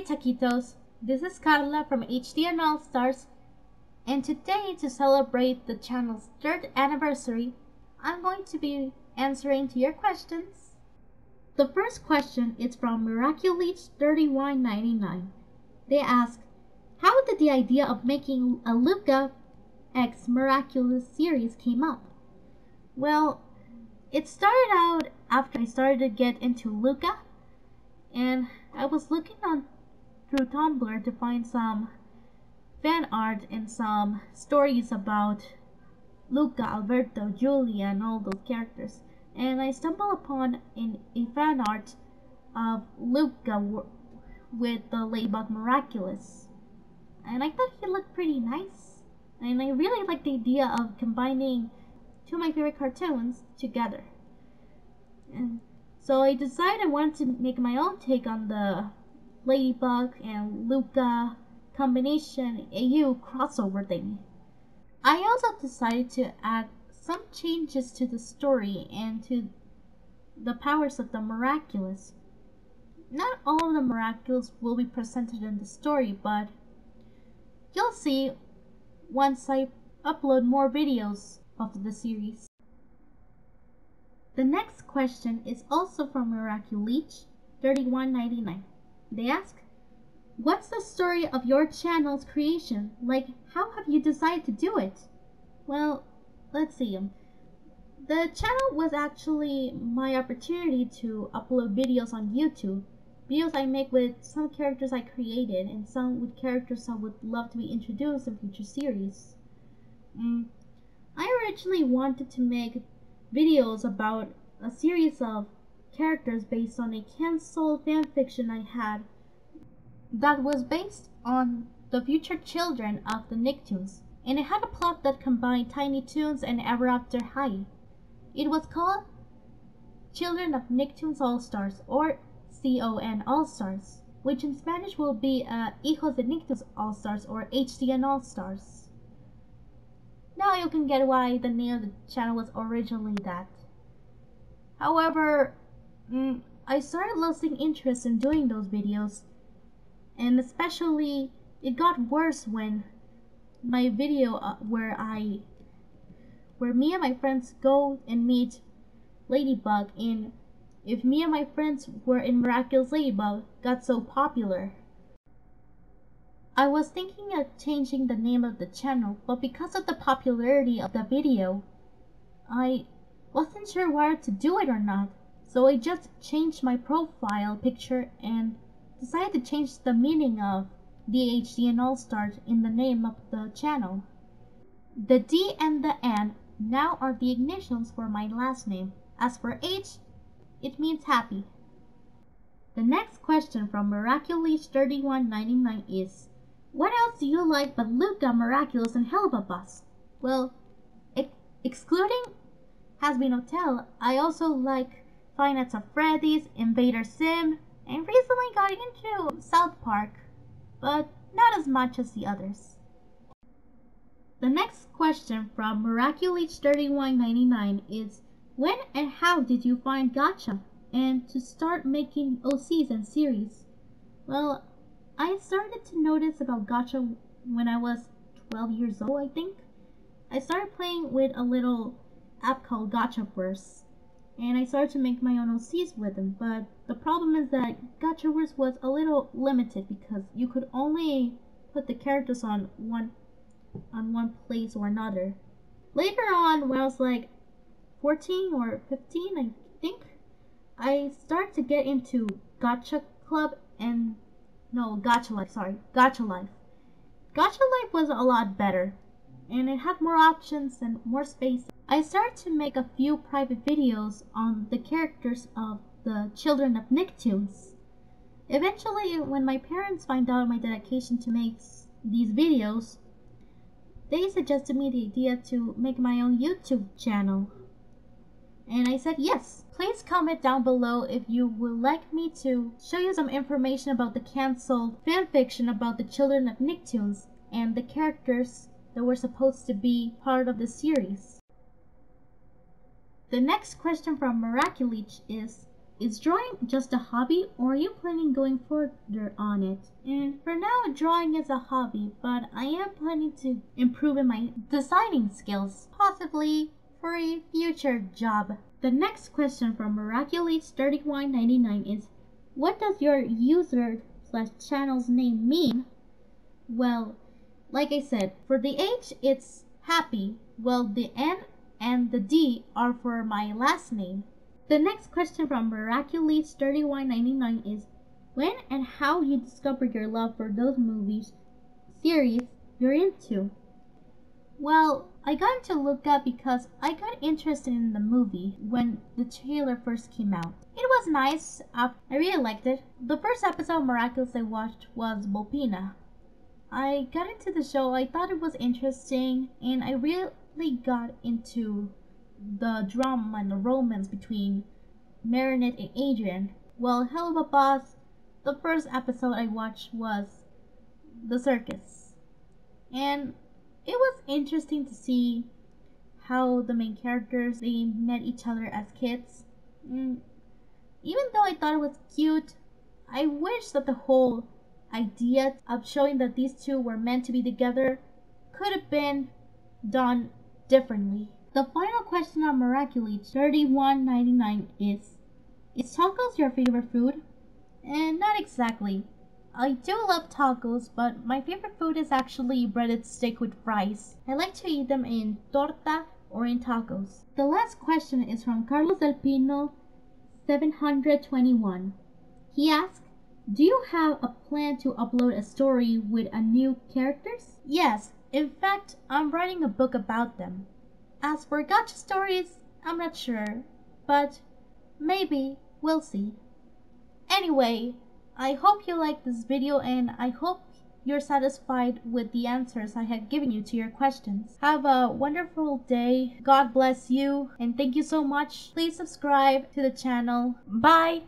Hey taquitos, this is Carla from All Stars, and today to celebrate the channel's third anniversary, I'm going to be answering to your questions. The first question is from Miraculeeh3199. They ask, how did the idea of making a Luca X Miraculous series came up? Well, it started out after I started to get into Luca, and I was looking on through Tumblr to find some fan art and some stories about Luca, Alberto, Julia, and all those characters. And I stumbled upon in a fan art of Luca with the Ladybug Miraculous. And I thought he looked pretty nice. And I really liked the idea of combining two of my favorite cartoons together. And so I decided I wanted to make my own take on the Ladybug and Luca combination AU crossover thing. I also decided to add some changes to the story and to the powers of the miraculous. Not all of the miraculous will be presented in the story, but you'll see once I upload more videos of the series. The next question is also from Miraculeeh 3199. They ask, What's the story of your channel's creation? Like, how have you decided to do it? Well, let's see. The channel was actually my opportunity to upload videos on YouTube. Videos I make with some characters I created and some with characters I would love to be introduced in future series. Mm. I originally wanted to make videos about a series of characters based on a cancelled fanfiction I had that was based on the future children of the Nicktoons, and it had a plot that combined Tiny Toons and Ever After High. It was called Children of Nicktoons All Stars, or CON All Stars, which in Spanish will be uh, Hijos de Nicktoons All Stars, or HDN All Stars. Now you can get why the name of the channel was originally that. However, mm, I started losing interest in doing those videos, and especially it got worse when my video uh, where I where me and my friends go and meet Ladybug in if me and my friends were in Miraculous Ladybug got so popular. I was thinking of changing the name of the channel, but because of the popularity of the video, I wasn't sure whether to do it or not. So I just changed my profile picture and decided to change the meaning of DHD and All Stars in the name of the channel. The D and the N now are the initials for my last name. As for H, it means happy. The next question from Miraculous 3199 is what else do you like but Luca, Miraculous, and Helluva Boss? Well, ex excluding Hazbin Hotel, I also like Five of Freddy's, Invader Zim, and recently got into South Park, but not as much as the others. The next question from Miraculous3199 is When and how did you find Gacha and to start making OCs and series? Well, I started to notice about Gacha when I was 12 years old, I think. I started playing with a little app called Gacha Gachaverse, and I started to make my own OCs with them, but the problem is that Gachaverse was a little limited because you could only put the characters on one on one place or another. Later on, when I was like 14 or 15, I think, I started to get into Gacha Club and no, Gacha Life, sorry. Gacha Life. Gacha Life was a lot better, and it had more options and more space. I started to make a few private videos on the characters of the children of Nicktoons. Eventually, when my parents find out my dedication to make these videos, they suggested me the idea to make my own YouTube channel. And I said yes. Please comment down below if you would like me to show you some information about the cancelled fanfiction about the children of Nicktoons and the characters that were supposed to be part of the series. The next question from Miraculeeh is, is drawing just a hobby or are you planning going further on it? And for now, drawing is a hobby, but I am planning to improve in my designing skills, possibly for a future job. The next question from Miraculous3199 is What does your user slash channel's name mean? Well, like I said, for the H, it's happy. Well, the N and the D are for my last name. The next question from Miraculous3199 is When and how you discovered your love for those movies, series you're into? Well, I got into Luca because I got interested in the movie when the trailer first came out. It was nice, I really liked it. The first episode of Miraculous I watched was Volpina. I got into the show, I thought it was interesting, and I really got into the drama and the romance between Marinette and Adrien. Well, Helluva Boss, the first episode I watched was The Circus. And it was interesting to see how the main characters they met each other as kids. Mm, even though I thought it was cute, I wish that the whole idea of showing that these two were meant to be together could have been done differently. The final question on Miraculous 3199 is Is tacos your favorite food? And not exactly. I do love tacos, but my favorite food is actually breaded steak with fries. I like to eat them in torta or in tacos. The last question is from Carlos Del Pino 721. He asks, do you have a plan to upload a story with a new characters? Yes, in fact, I'm writing a book about them. As for gacha stories, I'm not sure, but maybe we'll see. Anyway, I hope you liked this video and I hope you're satisfied with the answers I have given you to your questions. Have a wonderful day. God bless you and thank you so much. Please subscribe to the channel. Bye!